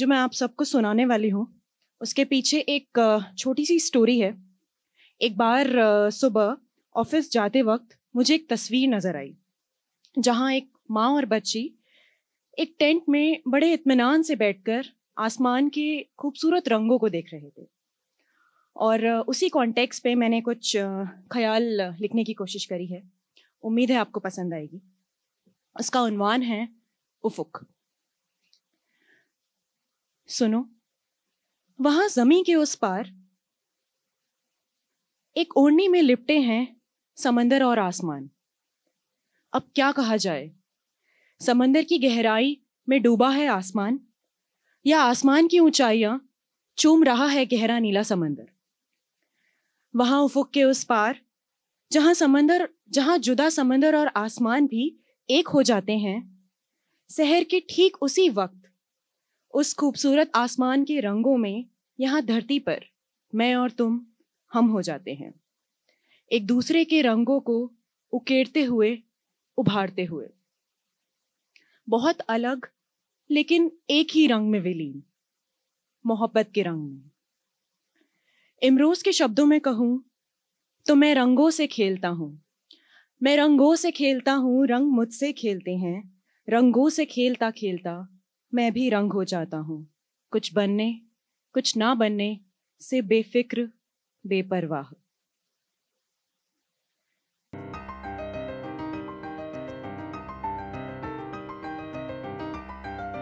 जो मैं आप सबको सुनाने वाली हूँ, उसके पीछे एक छोटी सी स्टोरी है। एक बार सुबह ऑफ़िस जाते वक्त मुझे एक तस्वीर नज़र आई, जहाँ एक माँ और बच्ची एक टेंट में बड़े इत्मीनान से बैठकर आसमान के खूबसूरत रंगों को देख रहे थे। और उसी कॉन्टेक्स्ट पे मैंने कुछ ख्याल लिखने की कोशिश करी है। उम्मीद है आपको पसंद आएगी। उसका उन्वान है, उफुक। सुनो, वहाँ जमी के उस पार एक ओढ़नी में लिपटे हैं समंदर और आसमान। अब क्या कहा जाए? समंदर की गहराई में डूबा है आसमान, या आसमान की ऊंचाइयाँ चूम रहा है गहरा नीला समंदर? वहाँ उफुक के उस पार, जहाँ समंदर, जहाँ जुदा समंदर और आसमान भी एक हो जाते हैं, शहर के ठीक उसी वक्त उस खूबसूरत आसमान के रंगों में, यहाँ धरती पर, मैं और तुम, हम हो जाते हैं। एक दूसरे के रंगों को उकेरते हुए, उभारते हुए। बहुत अलग, लेकिन एक ही रंग में विलीन। मोहब्बत के रंग में। इमरोज के शब्दों में कहूँ तो मैं रंगों से खेलता हूँ। मैं रंगों से खेलता हूँ, रंग मुझसे खेलते हैं। रंगों से खेलता खेलता मैं भी रंग हो जाता हूँ। कुछ बनने कुछ ना बनने से बेफिक्र बेपरवाह।